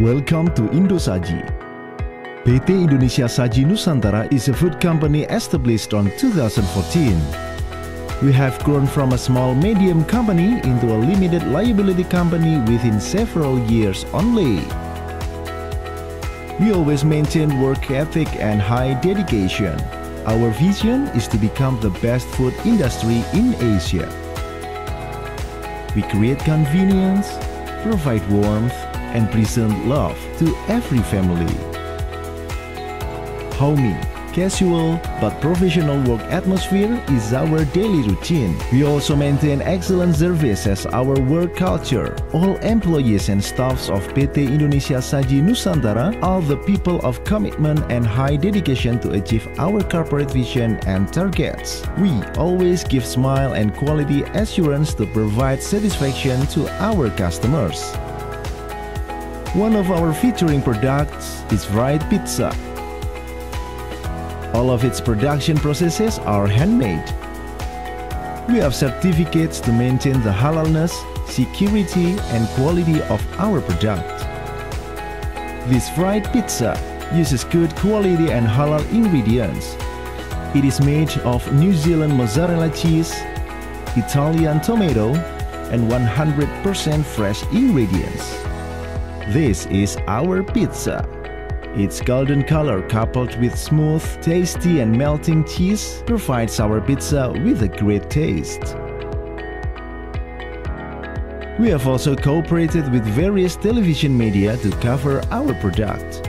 Welcome to Indosaji. PT Indonesia Saji Nusantara is a food company established on 2014. We have grown from a small medium company into a limited liability company within several years only. We always maintain work ethic and high dedication. Our vision is to become the best food industry in Asia. We create convenience, provide warmth, and present love to every family. Homey, casual but professional work atmosphere is our daily routine. We also maintain excellent service as our work culture. All employees and staffs of PT Indonesia Saji Nusantara are the people of commitment and high dedication to achieve our corporate vision and targets. We always give smile and quality assurance to provide satisfaction to our customers. One of our featuring products is fried pizza. All of its production processes are handmade. We have certificates to maintain the halalness, security, and quality of our product. This fried pizza uses good quality and halal ingredients. It is made of New Zealand mozzarella cheese, Italian tomato, and 100% fresh ingredients. This is our pizza. Its golden color coupled with smooth, tasty and melting cheese provides our pizza with a great taste. We have also cooperated with various television media to cover our product.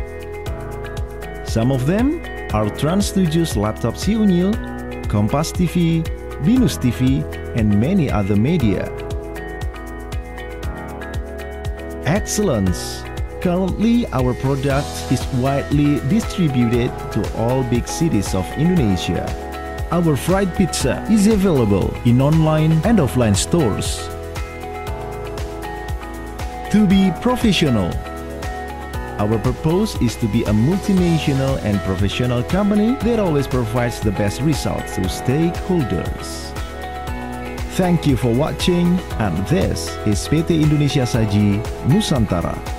Some of them are Trans 7's Laptop Si Kompas TV, Binus TV, and many other media. Excellence! Currently, our product is widely distributed to all big cities of Indonesia. Our fried pizza is available in online and offline stores. To be professional, our purpose is to be a multinational and professional company that always provides the best results to stakeholders. Thank you for watching and this is PT Indonesia Saji Nusantara.